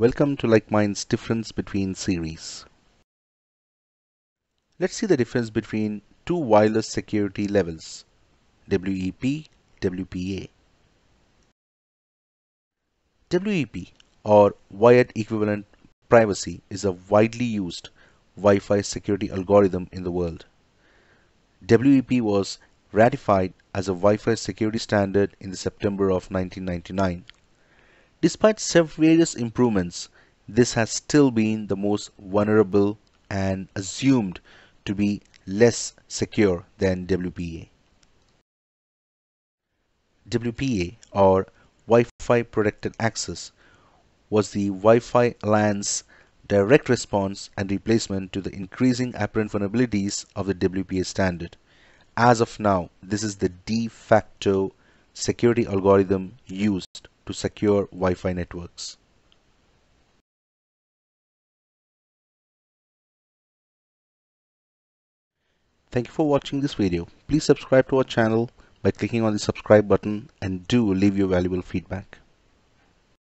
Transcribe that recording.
Welcome to Like Mindz difference between series. Let's see the difference between two wireless security levels, WEP, WPA. WEP or Wired Equivalent Privacy is a widely used Wi-Fi security algorithm in the world. WEP was ratified as a Wi-Fi security standard in the September of 1999 Despite various improvements, this has still been the most vulnerable and assumed to be less secure than WPA. WPA or Wi-Fi Protected Access was the Wi-Fi Alliance direct response and replacement to the increasing apparent vulnerabilities of the WPA standard. As of now, this is the de facto security algorithm used to secure Wi-Fi networks. Thank you for watching this video. Please subscribe to our channel by clicking on the subscribe button and do leave your valuable feedback.